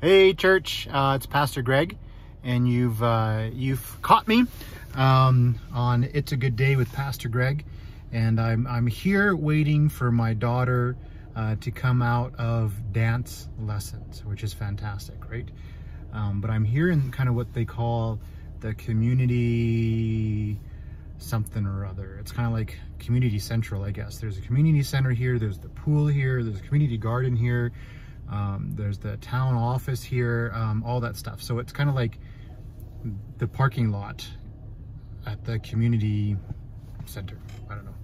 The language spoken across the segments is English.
Hey church, uh, it's Pastor Greg, and you've uh, you've caught me um, on It's a Good Day with Pastor Greg, and I'm I'm here waiting for my daughter uh, to come out of dance lessons, which is fantastic, right? Um, but I'm here in kind of what they call the community something or other. It's kind of like community central, I guess. There's a community center here. There's the pool here. There's a community garden here. Um, there's the town office here, um, all that stuff. So it's kind of like the parking lot at the community center. I don't know.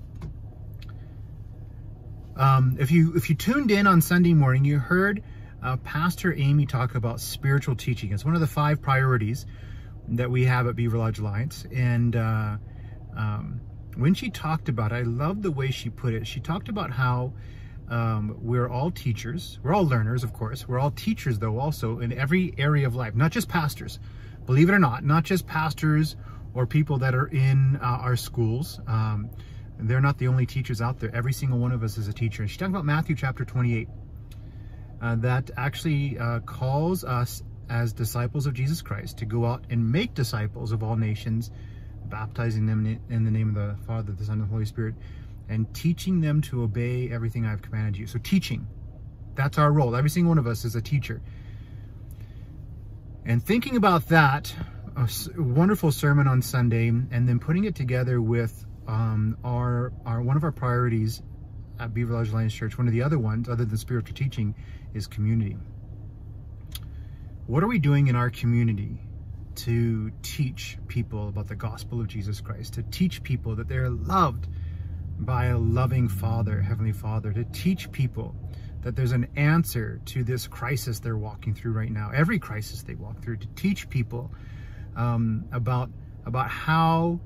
Um, if you if you tuned in on Sunday morning, you heard uh, Pastor Amy talk about spiritual teaching. It's one of the five priorities that we have at Beaverlodge Alliance. And uh, um, when she talked about it, I love the way she put it. She talked about how um, we're all teachers. We're all learners, of course. We're all teachers, though, also in every area of life, not just pastors. Believe it or not, not just pastors or people that are in uh, our schools. Um, they're not the only teachers out there. Every single one of us is a teacher. And she talked about Matthew chapter 28. Uh, that actually uh, calls us as disciples of Jesus Christ to go out and make disciples of all nations, baptizing them in the name of the Father, the Son, and the Holy Spirit, and teaching them to obey everything I've commanded you. So teaching, that's our role. Every single one of us is a teacher. And thinking about that, a wonderful sermon on Sunday, and then putting it together with um, our, our one of our priorities at Beaverlodge Alliance Church, one of the other ones, other than spiritual teaching, is community. What are we doing in our community to teach people about the gospel of Jesus Christ, to teach people that they're loved by a loving Father, Heavenly Father, to teach people that there's an answer to this crisis they're walking through right now, every crisis they walk through, to teach people um, about, about how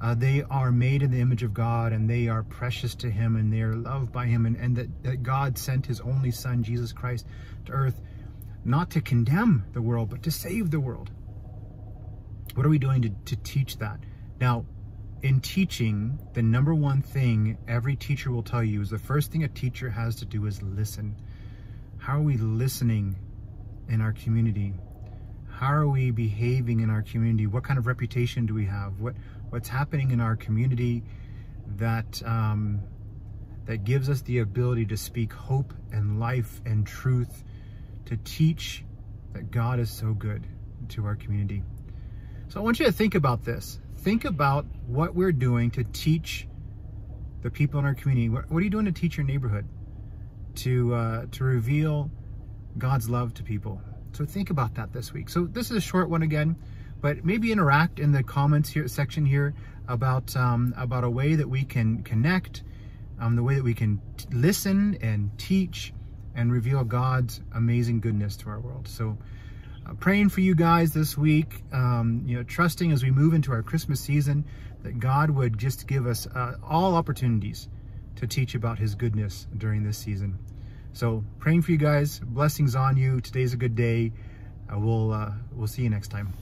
uh, they are made in the image of God and they are precious to Him and they are loved by Him and, and that, that God sent His only Son, Jesus Christ, to earth not to condemn the world, but to save the world. What are we doing to, to teach that? Now, in teaching, the number one thing every teacher will tell you is the first thing a teacher has to do is listen. How are we listening in our community? How are we behaving in our community? What kind of reputation do we have? What what's happening in our community that um, that gives us the ability to speak hope and life and truth, to teach that God is so good to our community. So I want you to think about this think about what we're doing to teach the people in our community. What, are you doing to teach your neighborhood? To, uh, to reveal God's love to people. So think about that this week. So this is a short one again, but maybe interact in the comments here section here about um, about a way that we can connect, um, the way that we can listen and teach and reveal God's amazing goodness to our world. So uh, praying for you guys this week, um, you know, trusting as we move into our Christmas season that God would just give us uh, all opportunities to teach about his goodness during this season. So praying for you guys, blessings on you. Today's a good day. Uh, we'll, uh, we'll see you next time.